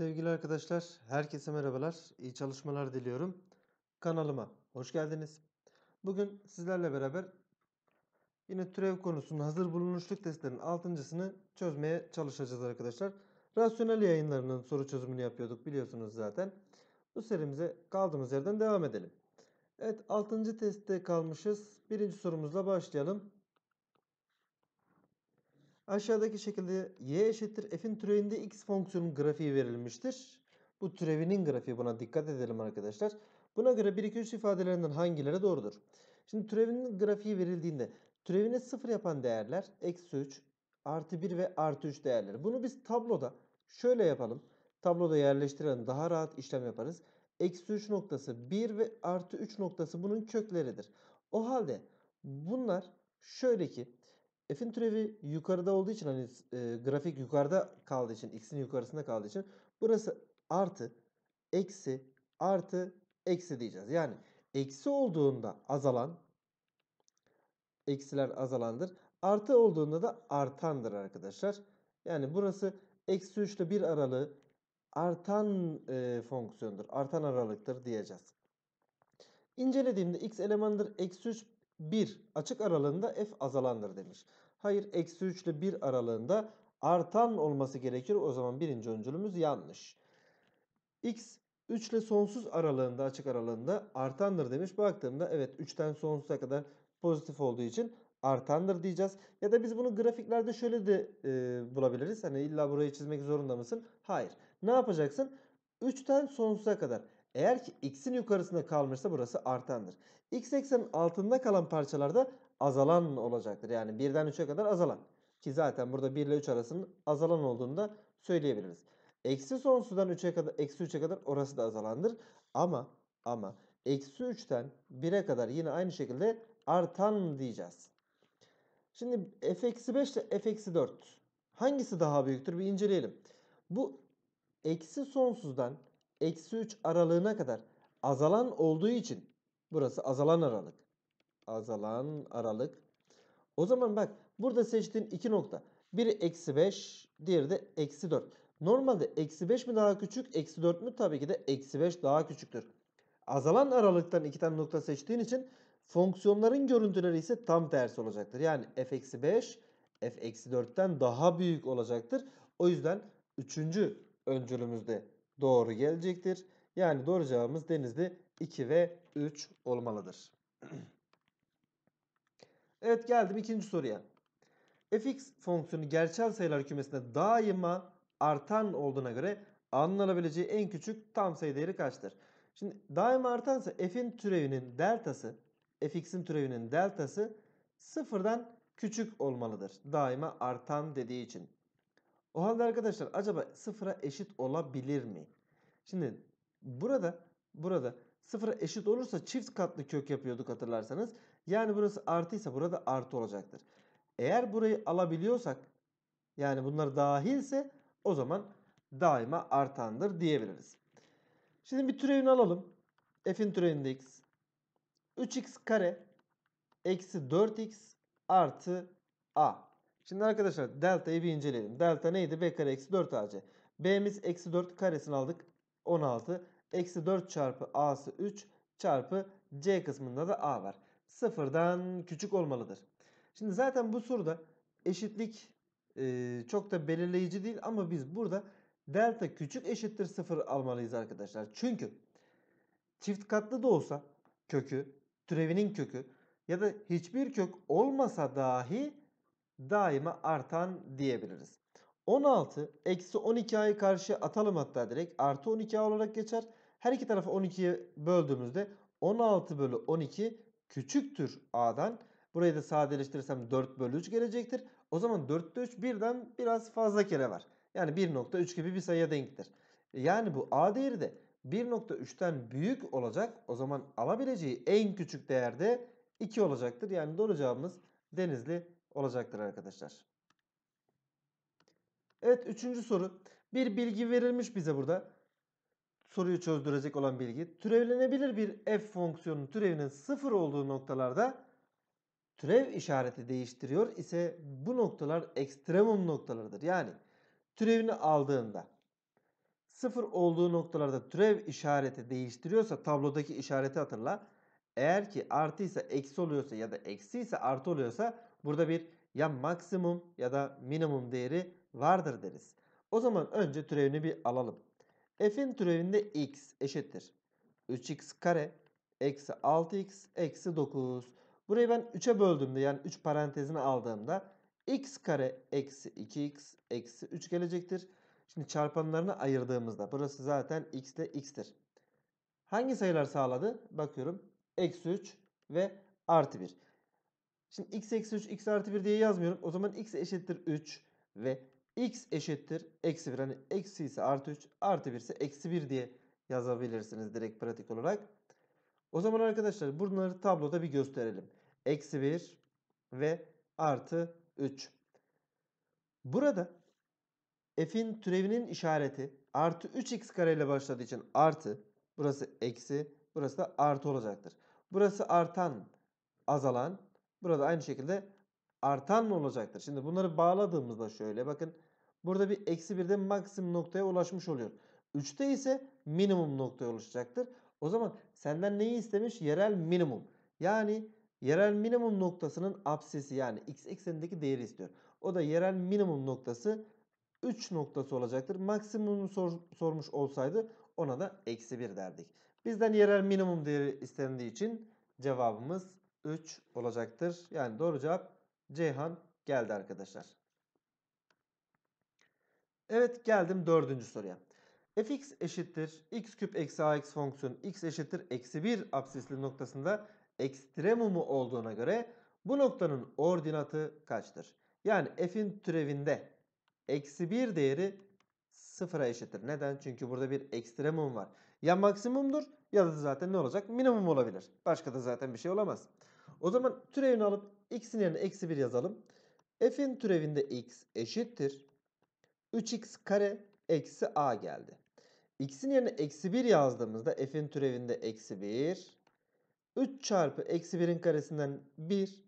Sevgili arkadaşlar, herkese merhabalar. İyi çalışmalar diliyorum. Kanalıma hoş geldiniz. Bugün sizlerle beraber yine türev konusunun hazır bulunuşluk testlerinin altıncısını çözmeye çalışacağız arkadaşlar. Rasyonel yayınlarının soru çözümünü yapıyorduk biliyorsunuz zaten. Bu serimize kaldığımız yerden devam edelim. Evet, altıncı testte kalmışız. Birinci sorumuzla başlayalım. Aşağıdaki şekilde y eşittir f'in türevinde x fonksiyonun grafiği verilmiştir. Bu türevinin grafiği buna dikkat edelim arkadaşlar. Buna göre 1, 2, 3 ifadelerinden hangileri doğrudur? Şimdi türevinin grafiği verildiğinde türevini sıfır yapan değerler eksi 3, artı 1 ve artı 3 değerleri. Bunu biz tabloda şöyle yapalım. Tabloda yerleştirelim daha rahat işlem yaparız. Eksi 3 noktası 1 ve artı 3 noktası bunun kökleridir. O halde bunlar şöyle ki F'in türevi yukarıda olduğu için hani e, grafik yukarıda kaldığı için x'in yukarısında kaldığı için burası artı eksi artı eksi diyeceğiz. Yani eksi olduğunda azalan eksiler azalandır. Artı olduğunda da artandır arkadaşlar. Yani burası eksi 3 ile 1 aralığı artan e, fonksiyondur. Artan aralıktır diyeceğiz. İncelediğimde x elemandır eksi 3 1 açık aralığında f azalandır demiş. Hayır eksi 3 ile 1 aralığında artan olması gerekir. O zaman birinci öncülümüz yanlış. X 3 ile sonsuz aralığında açık aralığında artandır demiş. Baktığımda evet 3'ten sonsuza kadar pozitif olduğu için artandır diyeceğiz. Ya da biz bunu grafiklerde şöyle de e, bulabiliriz. Hani illa burayı çizmek zorunda mısın? Hayır. Ne yapacaksın? 3'ten sonsuza kadar. Eğer ki x'in yukarısında kalmışsa burası artandır. X eksenin altında kalan parçalarda azalan olacaktır. Yani 1'den 3'e kadar azalan. Ki zaten burada 1 ile 3 arasının azalan olduğunu da söyleyebiliriz. Eksi sonsuzdan 3'e kadar, eksi 3'e kadar orası da azalandır. Ama ama eksi 3'ten 1'e kadar yine aynı şekilde artan diyeceğiz. Şimdi f eksi 5 ile f eksi 4 hangisi daha büyüktür bir inceleyelim. Bu eksi sonsuzdan eksi 3 aralığına kadar azalan olduğu için burası azalan aralık azalan aralık. O zaman bak burada seçtiğin iki nokta. Biri eksi 5 diğeri de eksi 4. Normalde eksi 5 mi daha küçük eksi 4 mü? Tabii ki de eksi 5 daha küçüktür. Azalan aralıktan iki tane nokta seçtiğin için fonksiyonların görüntüleri ise tam tersi olacaktır. Yani f eksi 5 f eksi 4'ten daha büyük olacaktır. O yüzden üçüncü öncülümüzde doğru gelecektir. Yani doğru cevabımız denizli 2 ve 3 olmalıdır. Evet geldim ikinci soruya. fx fonksiyonu gerçel sayılar kümesinde daima artan olduğuna göre alınabileceği en küçük tam sayı değeri kaçtır? Şimdi daima artansa f'in türevinin deltası, fx'in türevinin deltası sıfırdan küçük olmalıdır. Daima artan dediği için. O halde arkadaşlar acaba sıfıra eşit olabilir mi? Şimdi burada burada sıfıra eşit olursa çift katlı kök yapıyorduk hatırlarsanız. Yani burası artıysa burada artı olacaktır. Eğer burayı alabiliyorsak yani bunlar dahilse o zaman daima artandır diyebiliriz. Şimdi bir türevini alalım. F'in türevinde x. 3x kare eksi 4x artı a. Şimdi arkadaşlar delta'yı bir inceleyelim. Delta neydi? b kare eksi 4 ac. b'miz eksi 4 karesini aldık. 16. Eksi 4 çarpı a'sı 3 çarpı c kısmında da a var sıfırdan küçük olmalıdır. Şimdi zaten bu soruda eşitlik e, çok da belirleyici değil ama biz burada delta küçük eşittir sıfır almalıyız arkadaşlar. Çünkü çift katlı da olsa kökü, türevinin kökü ya da hiçbir kök olmasa dahi daima artan diyebiliriz. 16 eksi 12a'yı karşı atalım hatta direkt artı 12a olarak geçer. Her iki tarafı 12'ye böldüğümüzde 16 bölü 12 küçüktür a'dan. Burayı da sadeleştirirsem 4 bölü 3 gelecektir. O zaman 4'te 3 birden biraz fazla kere var. Yani 1.3 gibi bir sayıya denktir. Yani bu a değeri de 1.3'ten büyük olacak. O zaman alabileceği en küçük değerde 2 olacaktır. Yani doğru cevabımız Denizli olacaktır arkadaşlar. Evet üçüncü soru. Bir bilgi verilmiş bize burada soruyu çözdürecek olan bilgi. Türevlenebilir bir f fonksiyonun türevinin sıfır olduğu noktalarda türev işareti değiştiriyor ise bu noktalar ekstremum noktalarıdır. Yani türevini aldığında Sıfır olduğu noktalarda türev işareti değiştiriyorsa tablodaki işareti hatırla. Eğer ki artı ise eksi oluyorsa ya da eksi ise artı oluyorsa burada bir ya maksimum ya da minimum değeri vardır deriz. O zaman önce türevini bir alalım. F'in türevinde x eşittir. 3x kare eksi 6x eksi 9. Burayı ben 3'e böldüğümde yani 3 parantezine aldığımda x kare eksi 2x eksi 3 gelecektir. Şimdi çarpanlarını ayırdığımızda burası zaten x ile x'tir. Hangi sayılar sağladı? Bakıyorum. Eksi 3 ve artı 1. Şimdi x eksi 3 x artı 1 diye yazmıyorum. O zaman x eşittir 3 ve x eşittir eksi 1. Hani eksi ise artı 3 artı 1 ise eksi 1 diye yazabilirsiniz direkt pratik olarak. O zaman arkadaşlar bunları tabloda bir gösterelim. Eksi 1 ve artı 3. Burada f'in türevinin işareti artı 3x kare ile başladığı için artı. Burası eksi. Burası da artı olacaktır. Burası artan, azalan. Burada aynı şekilde artan olacaktır? Şimdi bunları bağladığımızda şöyle bakın. Burada bir eksi 1'de maksimum noktaya ulaşmış oluyor. 3'te ise minimum noktaya ulaşacaktır. O zaman senden neyi istemiş? Yerel minimum. Yani yerel minimum noktasının absesi yani x eksenindeki değeri istiyor. O da yerel minimum noktası 3 noktası olacaktır. Maksimumu sor, sormuş olsaydı ona da eksi 1 derdik. Bizden yerel minimum değeri istendiği için cevabımız 3 olacaktır. Yani doğru cevap Ceyhan geldi arkadaşlar. Evet geldim dördüncü soruya. fx eşittir x küp eksi ax fonksiyonu x eşittir eksi 1 absisli noktasında ekstremumu olduğuna göre bu noktanın ordinatı kaçtır? Yani f'in türevinde eksi 1 değeri sıfıra eşittir. Neden? Çünkü burada bir ekstremum var. Ya maksimumdur ya da zaten ne olacak? Minimum olabilir. Başka da zaten bir şey olamaz. O zaman türevini alıp x'in yerine eksi 1 yazalım. f'in türevinde x eşittir. 3x kare eksi a geldi. x'in yerine eksi 1 yazdığımızda f'in türevinde eksi 1. 3 çarpı eksi 1'in karesinden 1.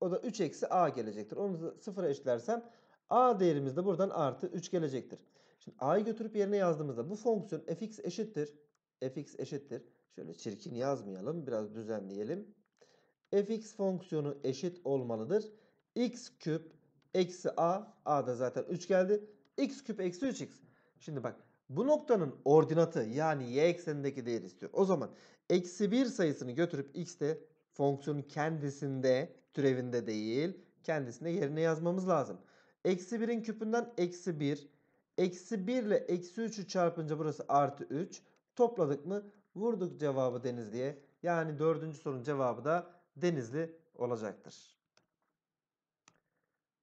O da 3 eksi a gelecektir. Onu da sıfıra eşitlersem a değerimiz de buradan artı 3 gelecektir. Şimdi a'yı götürüp yerine yazdığımızda bu fonksiyon fx eşittir. fx eşittir. Şöyle çirkin yazmayalım. Biraz düzenleyelim. fx fonksiyonu eşit olmalıdır. x küp eksi a. a da zaten 3 geldi. x küp eksi 3x. Şimdi bak bu noktanın ordinatı yani y eksenindeki değeri istiyor. O zaman eksi 1 sayısını götürüp x'te fonksiyonun kendisinde türevinde değil kendisinde yerine yazmamız lazım. Eksi 1'in küpünden eksi 1. Eksi 1 ile eksi 3'ü çarpınca burası artı 3. Topladık mı vurduk cevabı Denizli'ye. Yani dördüncü sorunun cevabı da Denizli olacaktır.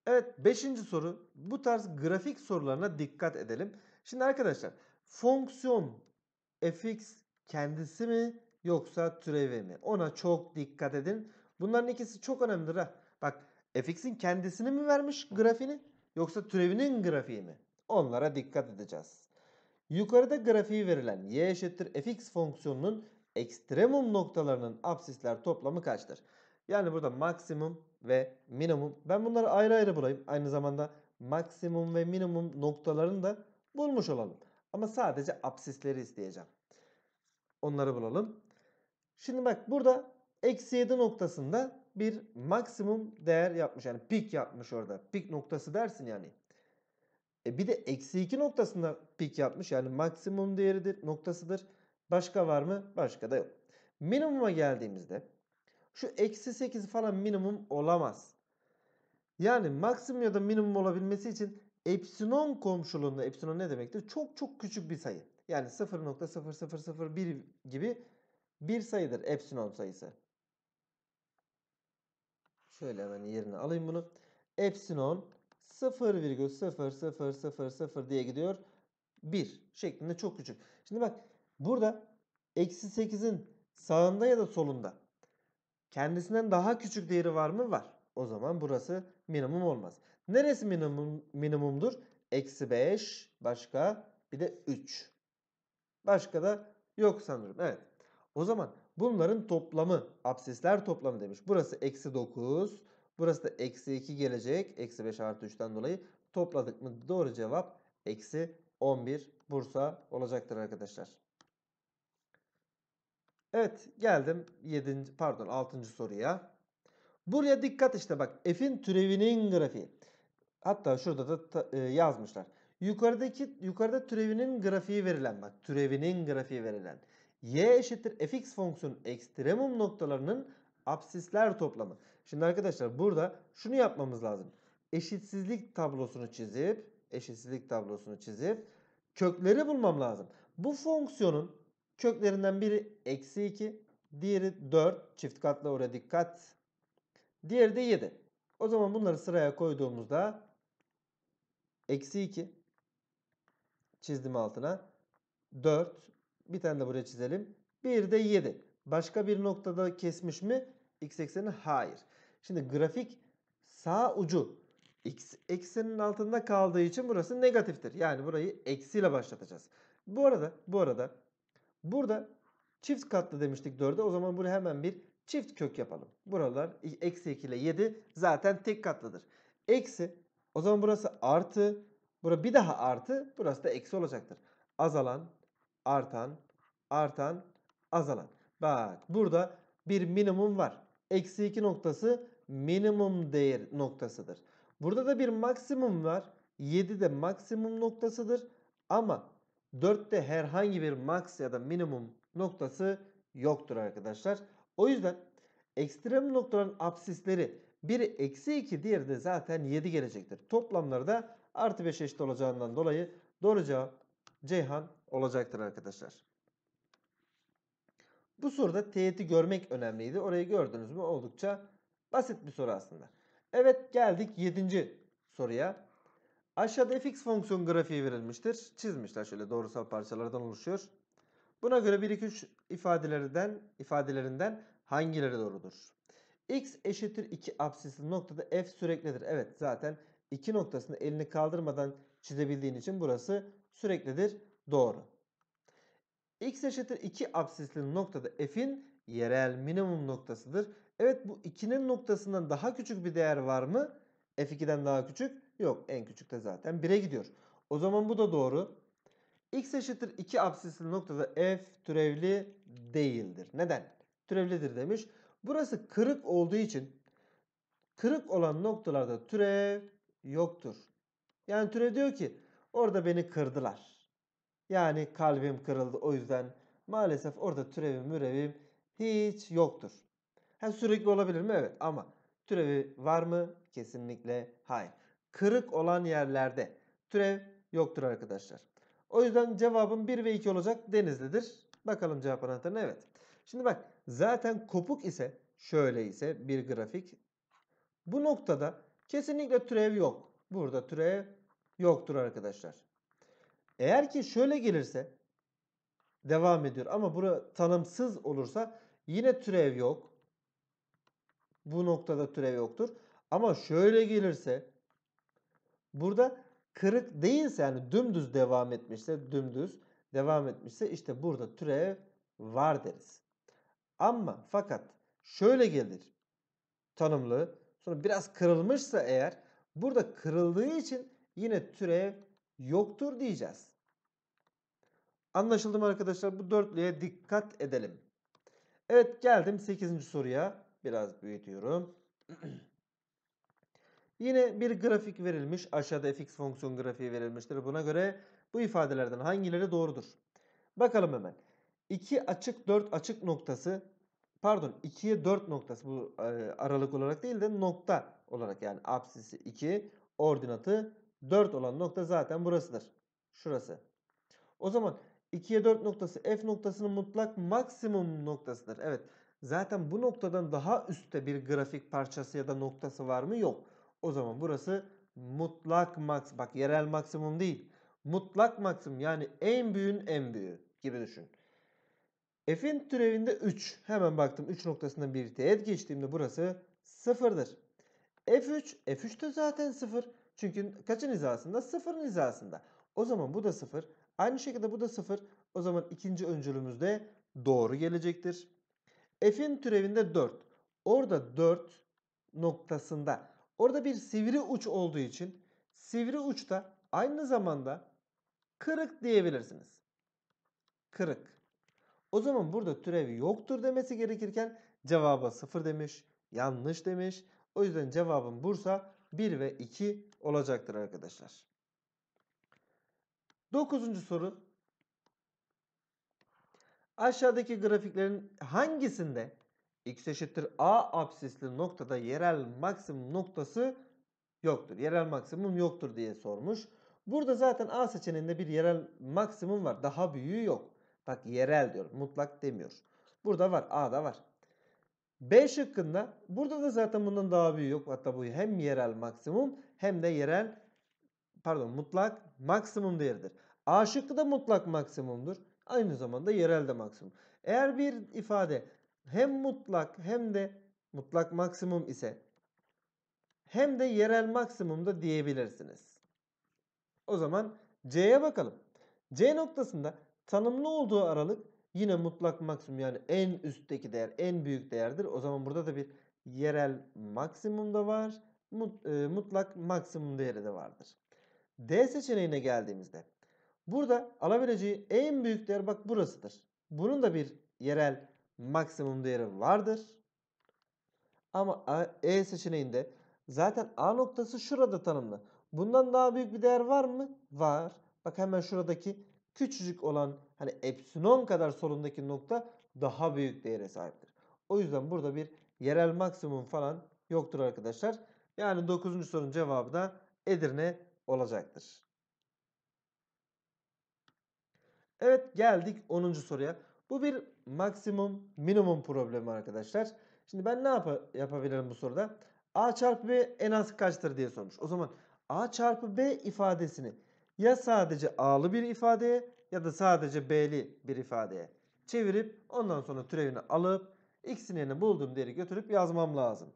Evet beşinci soru. Bu tarz grafik sorularına dikkat edelim. Şimdi arkadaşlar fonksiyon fx kendisi mi yoksa türevi mi? Ona çok dikkat edin. Bunların ikisi çok önemlidir ha. Bak fx'in kendisini mi vermiş grafini yoksa türevinin grafiği mi? Onlara dikkat edeceğiz. Yukarıda grafiği verilen y eşittir fx fonksiyonunun ekstremum noktalarının absisler toplamı kaçtır? Yani burada maksimum ve minimum. Ben bunları ayrı ayrı bulayım. Aynı zamanda maksimum ve minimum noktalarını da bulmuş olalım. Ama sadece absisleri isteyeceğim. Onları bulalım. Şimdi bak burada eksi 7 noktasında bir maksimum değer yapmış. Yani pik yapmış orada. Pik noktası dersin yani. E bir de eksi 2 noktasında pik yapmış. Yani maksimum değeridir, noktasıdır. Başka var mı? Başka da yok. Minimuma geldiğimizde şu eksi 8 falan minimum olamaz. Yani maksimum ya da minimum olabilmesi için epsilon komşuluğunda epsilon ne demektir? Çok çok küçük bir sayı. Yani 0.0001 gibi bir sayıdır epsilon sayısı. Şöyle hemen yerine alayım bunu. Epsilon 0,0000 diye gidiyor. 1 şeklinde çok küçük. Şimdi bak burada eksi 8'in sağında ya da solunda kendisinden daha küçük değeri var mı? Var. O zaman burası minimum olmaz. Neresi minimum, minimumdur? Eksi 5 başka bir de 3. Başka da yok sanırım. Evet. O zaman bunların toplamı absisler toplamı demiş. Burası eksi 9. Burası da eksi 2 gelecek. Eksi 5 artı 3'ten dolayı topladık mı doğru cevap eksi 11 Bursa olacaktır arkadaşlar. Evet geldim 7. pardon 6. soruya. Buraya dikkat işte bak f'in türevinin grafiği. Hatta şurada da e, yazmışlar. Yukarıdaki yukarıda türevinin grafiği verilen bak türevinin grafiği verilen y eşittir fx fonksiyonun ekstremum noktalarının absisler toplamı. Şimdi arkadaşlar burada şunu yapmamız lazım. Eşitsizlik tablosunu çizip eşitsizlik tablosunu çizip kökleri bulmam lazım. Bu fonksiyonun köklerinden biri eksi 2, diğeri 4. Çift katlı oraya dikkat. Diğeri de 7. O zaman bunları sıraya koyduğumuzda eksi 2 çizdim altına. 4 bir tane de buraya çizelim. Bir de 7. Başka bir noktada kesmiş mi? X ekseni hayır. Şimdi grafik sağ ucu x eksenin altında kaldığı için burası negatiftir. Yani burayı eksiyle başlatacağız. Bu arada bu arada burada çift katlı demiştik 4'e. O zaman buraya hemen bir çift kök yapalım. Buralar eksi 2 ile 7 zaten tek katlıdır. Eksi o zaman burası artı. Bura bir daha artı. Burası da eksi olacaktır. Azalan, artan, artan, azalan. Bak burada bir minimum var. Eksi 2 noktası minimum değer noktasıdır. Burada da bir maksimum var. 7 de maksimum noktasıdır. Ama 4'te herhangi bir max ya da minimum noktası yoktur arkadaşlar. O yüzden ekstrem noktaların absisleri biri eksi 2 diğeri de zaten 7 gelecektir. Toplamları da artı 5 eşit olacağından dolayı doğru cevap Ceyhan olacaktır arkadaşlar. Bu soruda teğeti görmek önemliydi. Orayı gördünüz mü? Oldukça basit bir soru aslında. Evet geldik 7. soruya. Aşağıda fx fonksiyon grafiği verilmiştir. Çizmişler şöyle doğrusal parçalardan oluşuyor. Buna göre 1 2 3 ifadelerinden ifadelerinden hangileri doğrudur? x eşittir 2 absisli noktada f süreklidir. Evet zaten 2 noktasını elini kaldırmadan çizebildiğin için burası süreklidir. Doğru. x eşittir 2 absisli noktada f'in yerel minimum noktasıdır. Evet bu 2'nin noktasından daha küçük bir değer var mı? f2'den daha küçük? Yok en küçük de zaten 1'e gidiyor. O zaman bu da doğru. x eşittir 2 absisli noktada f türevli değildir. Neden? Türevlidir demiş. Burası kırık olduğu için kırık olan noktalarda türev yoktur. Yani türev diyor ki orada beni kırdılar. Yani kalbim kırıldı o yüzden maalesef orada türevim mürevim hiç yoktur. Ha, sürekli olabilir mi? Evet ama türevi var mı? Kesinlikle hayır. Kırık olan yerlerde türev yoktur arkadaşlar. O yüzden cevabım 1 ve 2 olacak Denizli'dir. Bakalım cevap anahtarına evet. Şimdi bak zaten kopuk ise şöyle ise bir grafik. Bu noktada kesinlikle türev yok. Burada türev yoktur arkadaşlar. Eğer ki şöyle gelirse devam ediyor ama bura tanımsız olursa yine türev yok. Bu noktada türev yoktur. Ama şöyle gelirse burada kırık değilse yani dümdüz devam etmişse dümdüz devam etmişse işte burada türev var deriz. Ama fakat şöyle gelir tanımlı sonra biraz kırılmışsa eğer burada kırıldığı için yine türev yoktur diyeceğiz. Anlaşıldı mı arkadaşlar? Bu dörtlüye dikkat edelim. Evet geldim 8. soruya. Biraz büyütüyorum. Yine bir grafik verilmiş. Aşağıda fx fonksiyon grafiği verilmiştir. Buna göre bu ifadelerden hangileri doğrudur? Bakalım hemen. 2 açık 4 açık noktası pardon 2'ye 4 noktası bu e, aralık olarak değil de nokta olarak yani apsisi 2 ordinatı 4 olan nokta zaten burasıdır. Şurası. O zaman 2'ye 4 noktası f noktasının mutlak maksimum noktasıdır. Evet. Zaten bu noktadan daha üstte bir grafik parçası ya da noktası var mı? Yok. O zaman burası mutlak maks bak yerel maksimum değil. Mutlak maksimum yani en büyüğün en büyüğü gibi düşün. F'in türevinde 3. Hemen baktım 3 noktasından bir teğet geçtiğimde burası 0'dır. F3, F3 de zaten 0. Çünkü kaçın hizasında? 0'ın hizasında. O zaman bu da 0. Aynı şekilde bu da 0. O zaman ikinci öncülümüz de doğru gelecektir. F'in türevinde 4. Orada 4 noktasında orada bir sivri uç olduğu için sivri uçta aynı zamanda Kırık diyebilirsiniz. Kırık. O zaman burada türev yoktur demesi gerekirken cevaba 0 demiş. Yanlış demiş. O yüzden cevabım Bursa 1 ve 2 olacaktır arkadaşlar. Dokuzuncu soru. Aşağıdaki grafiklerin hangisinde x eşittir a absisli noktada yerel maksimum noktası yoktur? Yerel maksimum yoktur diye sormuş. Burada zaten A seçeneğinde bir yerel maksimum var. Daha büyüğü yok. Bak yerel diyor. Mutlak demiyor. Burada var. A'da var. B şıkkında burada da zaten bundan daha büyüğü yok. Hatta bu hem yerel maksimum hem de yerel pardon mutlak maksimum değeridir. A şıkkı da mutlak maksimumdur. Aynı zamanda yerel de maksimum. Eğer bir ifade hem mutlak hem de mutlak maksimum ise hem de yerel maksimum da diyebilirsiniz. O zaman C'ye bakalım. C noktasında tanımlı olduğu aralık yine mutlak maksimum yani en üstteki değer en büyük değerdir. O zaman burada da bir yerel maksimum da var. e, Mutlak maksimum değeri de vardır. D seçeneğine geldiğimizde burada alabileceği en büyük değer bak burasıdır. Bunun da bir yerel maksimum değeri vardır. Ama E seçeneğinde zaten A noktası şurada tanımlı. Bundan daha büyük bir değer var mı? Var. Bak hemen şuradaki küçücük olan hani epsilon kadar solundaki nokta daha büyük değere sahiptir. O yüzden burada bir yerel maksimum falan yoktur arkadaşlar. Yani 9. sorunun cevabı da Edirne olacaktır. Evet geldik 10. soruya. Bu bir maksimum minimum problemi arkadaşlar. Şimdi ben ne yap yapabilirim bu soruda? A çarpı B en az kaçtır diye sormuş. O zaman A çarpı B ifadesini ya sadece A'lı bir ifadeye ya da sadece B'li bir ifadeye çevirip ondan sonra türevini alıp x'in yerine bulduğum değeri götürüp yazmam lazım.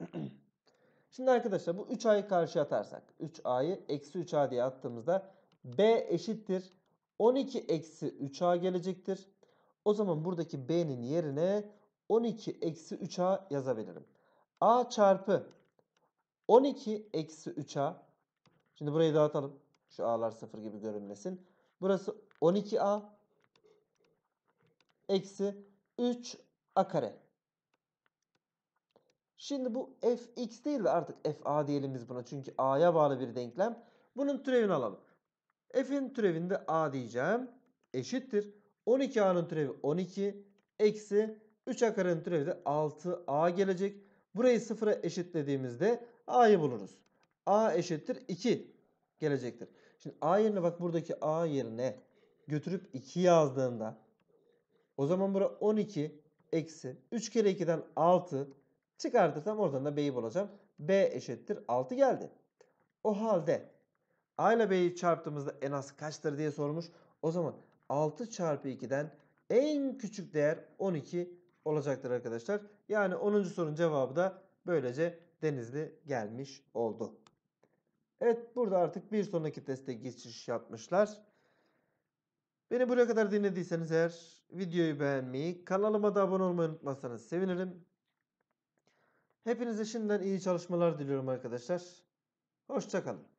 Şimdi arkadaşlar bu 3a'yı karşı atarsak 3a'yı eksi 3a diye attığımızda b eşittir 12 eksi 3a gelecektir. O zaman buradaki b'nin yerine 12 eksi 3a yazabilirim. a çarpı 12 eksi 3a Şimdi burayı dağıtalım. Şu a'lar sıfır gibi görünmesin. Burası 12a eksi 3a kare. Şimdi bu fx değil de artık fa diyelim biz buna. Çünkü a'ya bağlı bir denklem. Bunun türevini alalım. f'in türevinde a diyeceğim. Eşittir. 12a'nın türevi 12 eksi 3a karenin türevi de 6a gelecek. Burayı sıfıra eşitlediğimizde a'yı buluruz. a eşittir 2 gelecektir. Şimdi a yerine bak buradaki a yerine götürüp 2 yazdığında o zaman bura 12 eksi 3 kere 2'den 6 çıkartırsam oradan da b'yi bulacağım. b eşittir 6 geldi. O halde a ile b'yi çarptığımızda en az kaçtır diye sormuş. O zaman 6 çarpı 2'den en küçük değer 12 olacaktır arkadaşlar. Yani 10. sorunun cevabı da böylece Denizli gelmiş oldu. Evet burada artık bir sonraki teste geçiş yapmışlar. Beni buraya kadar dinlediyseniz eğer videoyu beğenmeyi, kanalıma da abone olmayı unutmazsanız sevinirim. Hepinize şimdiden iyi çalışmalar diliyorum arkadaşlar. Hoşçakalın.